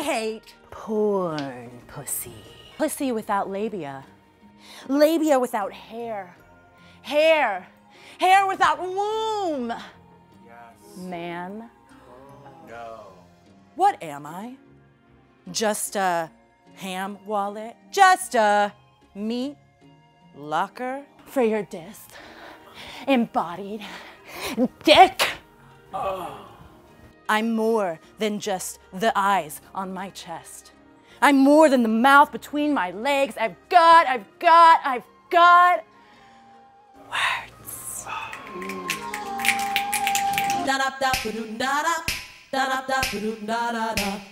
I hate porn pussy. Pussy without labia. Labia without hair. Hair. Hair without womb. Yes. Man, No. what am I? Just a ham wallet? Just a meat locker for your disc? Embodied dick? Oh. I'm more than just the eyes on my chest. I'm more than the mouth between my legs. I've got, I've got, I've got words. da da da da da da da da da da da